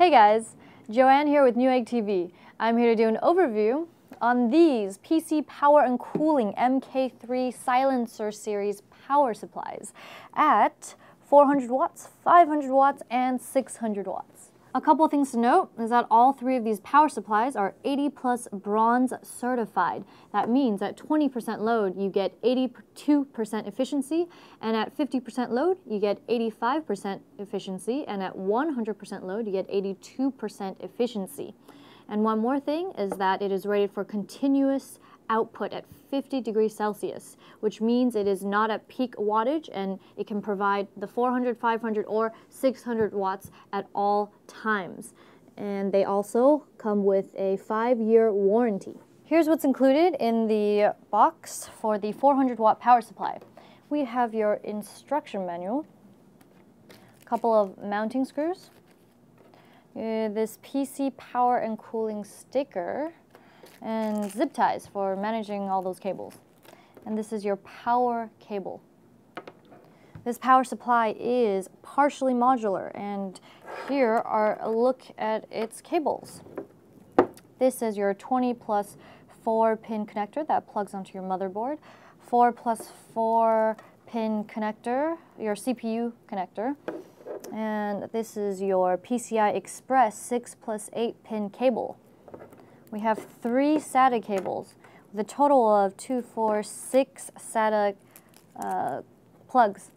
Hey guys, Joanne here with Newegg TV. I'm here to do an overview on these PC Power and Cooling MK3 Silencer Series power supplies at 400 watts, 500 watts, and 600 watts. A couple things to note is that all three of these power supplies are 80 plus bronze certified. That means at 20% load, you get 82% efficiency, and at 50% load, you get 85% efficiency, and at 100% load, you get 82% efficiency. And one more thing is that it is rated for continuous output at 50 degrees Celsius, which means it is not at peak wattage and it can provide the 400, 500, or 600 watts at all times. And they also come with a five-year warranty. Here's what's included in the box for the 400 watt power supply. We have your instruction manual, a couple of mounting screws, uh, this PC power and cooling sticker, and zip ties for managing all those cables. And this is your power cable. This power supply is partially modular and here are a look at its cables. This is your 20 plus 4 pin connector that plugs onto your motherboard. 4 plus 4 pin connector, your CPU connector. And this is your PCI Express 6 plus 8 pin cable we have three SATA cables with a total of two, four, six SATA uh, plugs.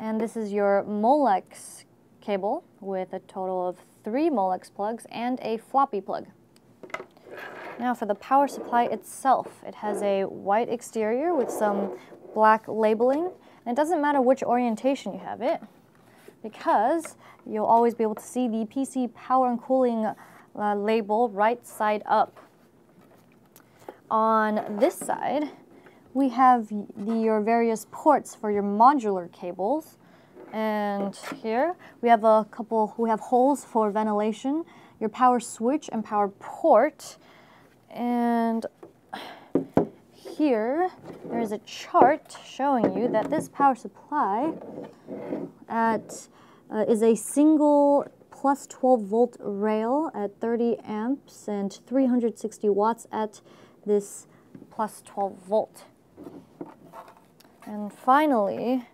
And this is your Molex cable with a total of three Molex plugs and a floppy plug. Now for the power supply itself, it has a white exterior with some black labeling. And it doesn't matter which orientation you have it because you'll always be able to see the PC power and cooling uh, label right side up. On this side, we have the, your various ports for your modular cables. And here we have a couple, we have holes for ventilation, your power switch and power port. And here there is a chart showing you that this power supply at, uh, is a single plus 12 volt rail at 30 amps and 360 watts at this plus 12 volt. And finally,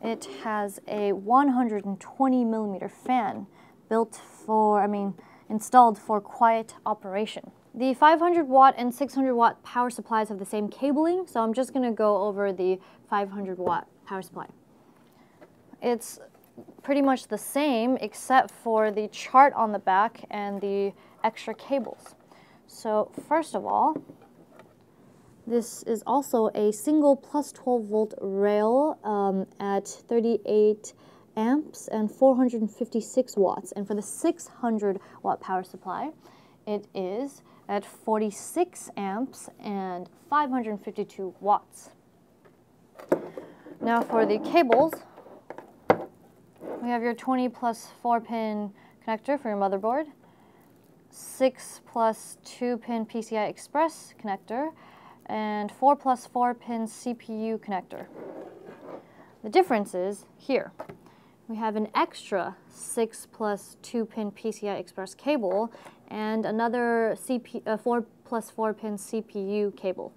it has a 120 millimeter fan built for, I mean, installed for quiet operation. The 500 watt and 600 watt power supplies have the same cabling, so I'm just gonna go over the 500 watt power supply. It's pretty much the same except for the chart on the back and the extra cables. So first of all, this is also a single plus 12 volt rail um, at 38 amps and 456 watts. And for the 600 watt power supply, it is at 46 amps and 552 watts. Now for the cables, we have your 20 plus 4 pin connector for your motherboard, 6 plus 2 pin PCI Express connector, and 4 plus 4 pin CPU connector. The difference is here. We have an extra 6 plus 2 pin PCI Express cable and another CP, uh, 4 plus 4 pin CPU cable.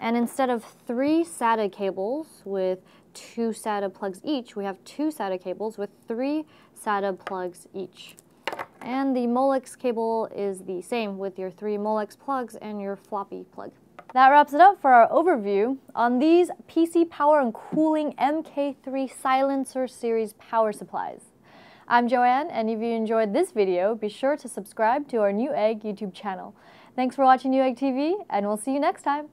And instead of three SATA cables with two SATA plugs each, we have two SATA cables with three SATA plugs each. And the Molex cable is the same with your three Molex plugs and your floppy plug. That wraps it up for our overview on these PC Power and Cooling MK3 Silencer Series power supplies. I'm Joanne, and if you enjoyed this video, be sure to subscribe to our Newegg YouTube channel. Thanks for watching Newegg TV, and we'll see you next time.